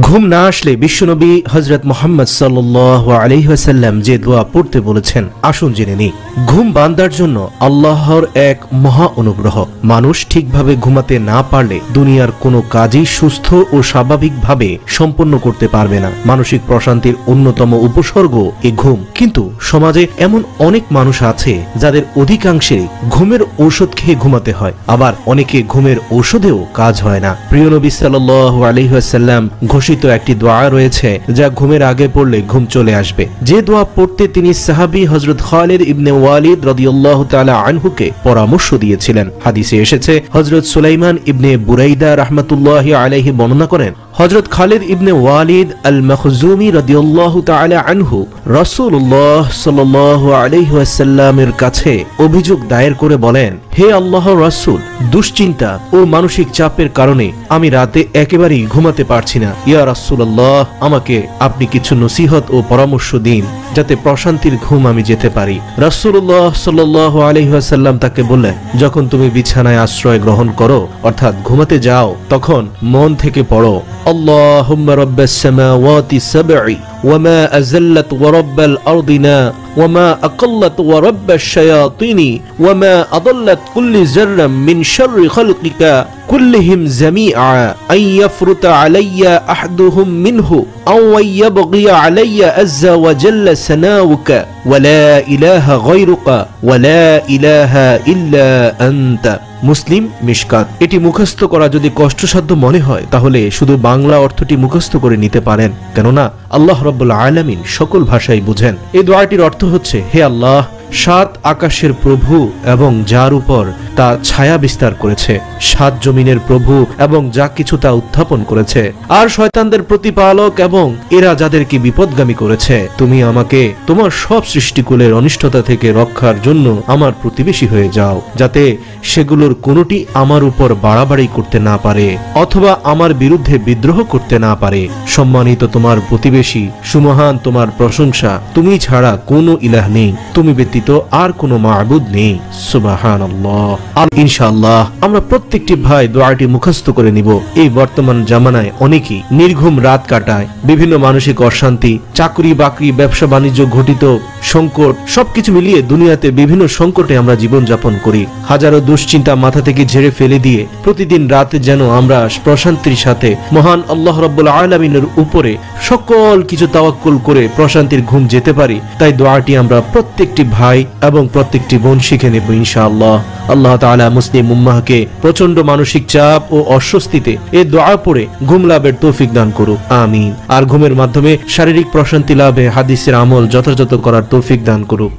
ঘুম না আসলে বিশ্বনবী হজরত মোহাম্মদ সাল্লাহ আলহিহাসাল্লাম যে দোয়া পড়তে বলেছেন, আসুন জেনে নি ঘুম বান্দার জন্য আল্লাহর এক মহা অনুগ্রহ। মানুষ ঠিকভাবে ঘুমাতে না পারলে দুনিয়ার কোনো কাজই সুস্থ ও স্বাভাবিকভাবে সম্পন্ন করতে পারবে না। মানসিক প্রশান্তির অন্যতম উপসর্গ এ ঘুম। কিন্তু সমাজে এমন অনেক মানুষ আছে যাদের অধিকাংশেরই ঘুমের ঔষধ খেয়ে ঘুমাতে হয়। আবার অনেকে ঘুমের ঔষধেও কাজ হয় না। প্রিয় নবী সাল্লাহ আলহিহাসাল্লাম ঘোষিত একটি দোয়া রয়েছে, যা ঘুমের আগে পড়লে ঘুম চলে আসবে। যে দোয়া পড়তে তিনি সাহাবি হজরত খালিদ ইবনে ওয়ালিদ রদিউল্লাহ তালা আনহুকে পরামর্শ দিয়েছিলেন। হাদিসে এসেছে হজরত সুলাইমান ইবনে বুরাইদা রহমতুল্লাহ আলাইহি বর্ণনা করেন হজরত খালিদ ইবনে ওয়ালিদ আল মখজুমি রদিউল্লাহ তালা আনহু রসুল্লাহ সাল্লাহ কাছে অভিযোগ দায়ের করে বলেন, হে আল্লাহ রসুল, দুশ্চিন্তা ও মানসিক চাপের কারণে আমি রাতে একেবারেই ঘুমাতে পারছি না। ইয়া রাসূলুল্লাহ, আমাকে আপনি কিছু নসিহত ও পরামর্শ দিন যাতে প্রশান্তির ঘুম আমি যেতে পারি। রাসূলুল্লাহ সাল্লাল্লাহু আলাইহি ওয়াসাল্লাম তাকে বললেন, যখন তুমি বিছানায় আশ্রয় গ্রহণ করো, অর্থাৎ ঘুমাতে যাও, তখন মন থেকে পড়ো। اللهم رب السماوات السبع وما أزلت ورب الأرضنا وما أقلت ورب الشياطين وما أضلت كل زر من شر خلقك كلهم جميعا أن يفرط علي أحدهم منه أو أن يبغي علي عز وجل سناؤك ولا إله غيرك ولا إله إلا أنت মুসলিম মিশকাত। এটি মুখস্থ করা যদি কষ্টসাধ্য মনে হয়, তাহলে শুধু বাংলা অর্থটি মুখস্থ করে নিতে পারেন। কেননা, আল্লাহ রব্বুল আলামিন সকল ভাষাই বুঝেন। এই দোয়াটির অর্থ হচ্ছে, হে আল্লাহ সাত আকাশের প্রভু এবং যার উপর তা ছায়া বিস্তার করেছে। সাত জমিনের প্রভু এবং যা কিছু তা উত্থাপন করেছে। আর শয়তানদের প্রতিপালক এবং এরা যাদেরকে বিপদগামী করেছে। তুমি আমাকে তোমার সব সৃষ্টিকুলের অনিষ্টতা থেকে রক্ষার জন্য আমার প্রতিবেশী হয়ে যাও, যাতে সেগুলোর কোনোটি আমার উপর বাড়াবাড়ি করতে না পারে অথবা আমার বিরুদ্ধে বিদ্রোহ করতে না পারে। সম্মানিত তোমার প্রতিবেশী, সুমহান তোমার প্রশংসা, তুমি ছাড়া কোনো ইলাহ নেই। তুমি ব্যতীত আর কোনো মাহবুদ নেই। সুবাহান ইনশাআল্লাহ আমরা প্রত্যেকটি ভাই দোয়াটি মুখস্থ করে নিব। এই বর্তমান জামানায় অনেকেই নির্ঘুম রাত কাটায়। বিভিন্ন মানসিক অশান্তি, চাকরি বাকরি, ব্যবসা বাণিজ্য ঘটিত, সংকট, সবকিছু মিলিয়ে দুনিয়াতে বিভিন্ন সংকটে আমরা জীবন যাপন করি। হাজারো দুশ্চিন্তা মাথা থেকে ঝেড়ে ফেলে দিয়ে প্রতিদিন রাতে যেন আমরা প্রশান্তির সাথে, মহান আল্লাহ রব্বুল আলমিনের উপরে সকল কিছু তাওয়াক্কুল করে প্রশান্তির ঘুম যেতে পারি। তাই দোয়াটি আমরা প্রত্যেকটি ভাই এবং প্রত্যেকটি বোন শিখে নেব ইনশাআল্লাহ। আল্লাহ তাআলা মুসলিম উম্মাহকে প্রচণ্ড মানসিক চাপ ও অস্বস্তিতে এ দোয়া পড়ে ঘুম লাভের তৌফিক দান করুক, আমিন। আর ঘুমের মাধ্যমে শারীরিক প্রশান্তি লাভে হাদিসের আমল যথাযথ করার তৌফিক দান করুক।